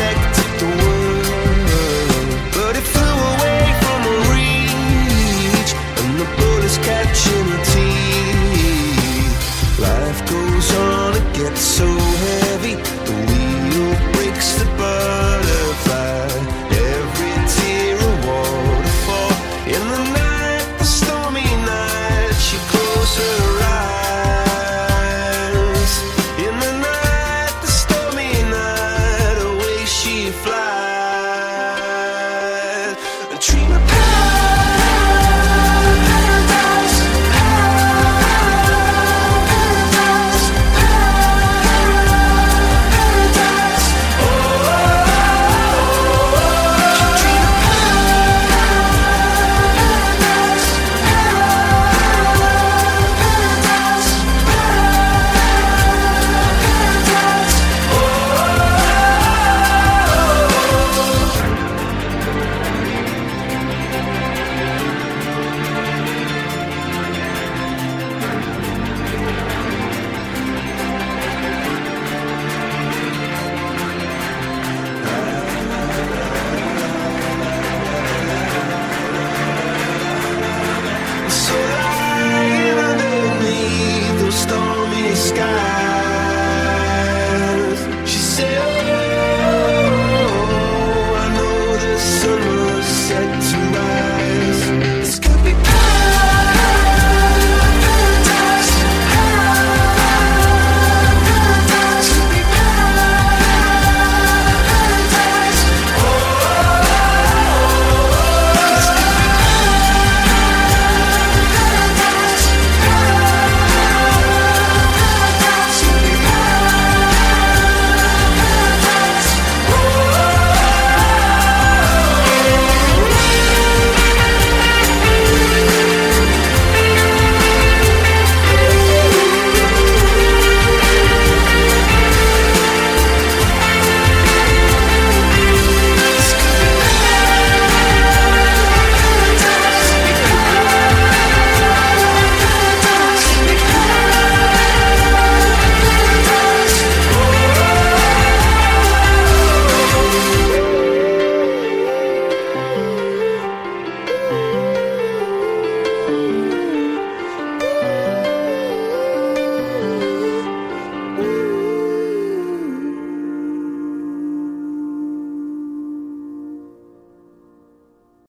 the world. But it flew away from reach And the bullets catching teeth. Life goes on, it gets so